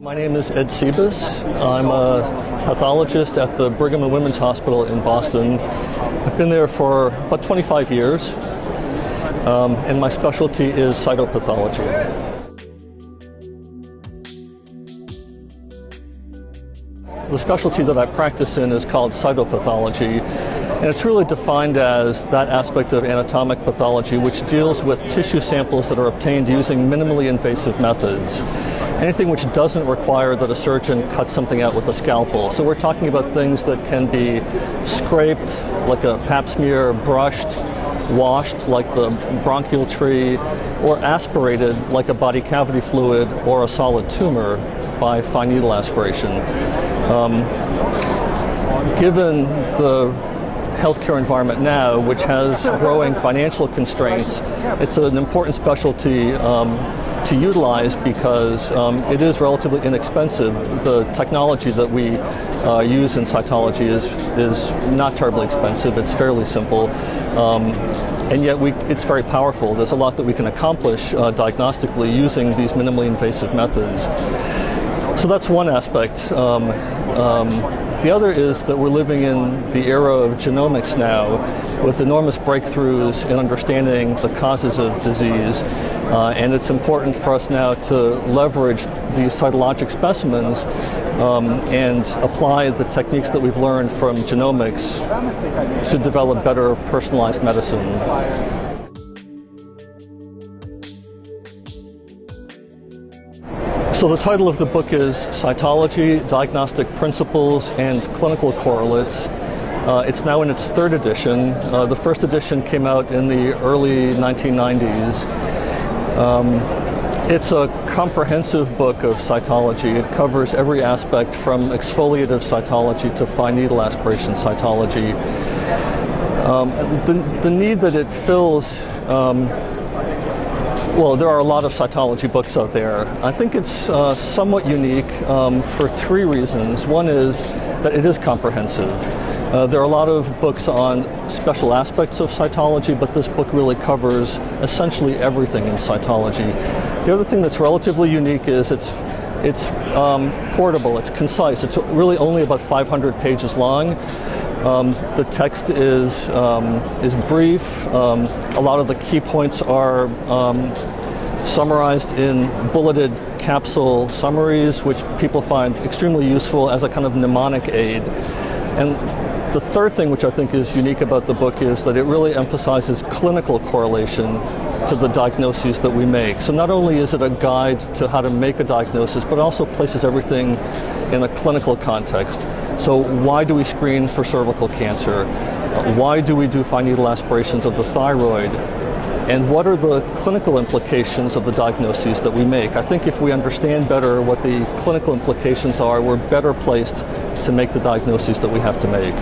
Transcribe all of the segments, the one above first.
My name is Ed Cibas. I'm a pathologist at the Brigham and Women's Hospital in Boston. I've been there for about 25 years, um, and my specialty is cytopathology. The specialty that I practice in is called cytopathology, and it's really defined as that aspect of anatomic pathology which deals with tissue samples that are obtained using minimally invasive methods. Anything which doesn't require that a surgeon cut something out with a scalpel. So we're talking about things that can be scraped, like a pap smear, brushed, washed, like the bronchial tree, or aspirated, like a body cavity fluid or a solid tumor by fine needle aspiration. Um, given the healthcare environment now, which has growing financial constraints, it's an important specialty um, to utilize because um, it is relatively inexpensive. The technology that we uh, use in cytology is, is not terribly expensive, it's fairly simple. Um, and yet we, it's very powerful. There's a lot that we can accomplish uh, diagnostically using these minimally invasive methods. So that's one aspect. Um, um, the other is that we're living in the era of genomics now with enormous breakthroughs in understanding the causes of disease. Uh, and it's important for us now to leverage these cytologic specimens um, and apply the techniques that we've learned from genomics to develop better personalized medicine. So the title of the book is Cytology, Diagnostic Principles and Clinical Correlates. Uh, it's now in its third edition. Uh, the first edition came out in the early 1990s. Um, it's a comprehensive book of cytology. It covers every aspect from exfoliative cytology to fine needle aspiration cytology. Um, the, the need that it fills um, well, there are a lot of cytology books out there. I think it's uh, somewhat unique um, for three reasons. One is that it is comprehensive. Uh, there are a lot of books on special aspects of cytology, but this book really covers essentially everything in cytology. The other thing that's relatively unique is it's it's um, portable, it's concise, it's really only about 500 pages long. Um, the text is, um, is brief. Um, a lot of the key points are um, summarized in bulleted capsule summaries, which people find extremely useful as a kind of mnemonic aid. And the third thing, which I think is unique about the book, is that it really emphasizes clinical correlation to the diagnoses that we make. So not only is it a guide to how to make a diagnosis, but also places everything in a clinical context. So why do we screen for cervical cancer? Why do we do fine needle aspirations of the thyroid? And what are the clinical implications of the diagnoses that we make? I think if we understand better what the clinical implications are, we're better placed to make the diagnoses that we have to make.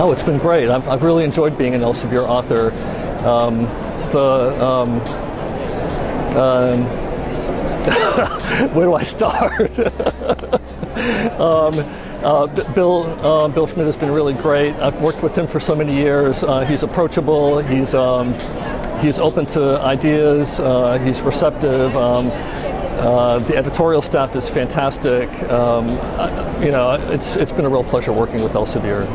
Oh, it's been great. I've, I've really enjoyed being an Elsevier author. Um, the um, um, where do I start? um, uh, Bill uh, Bill Schmidt has been really great. I've worked with him for so many years. Uh, he's approachable. He's um, he's open to ideas. Uh, he's receptive. Um, uh, the editorial staff is fantastic. Um, I, you know, it's it's been a real pleasure working with Elsevier.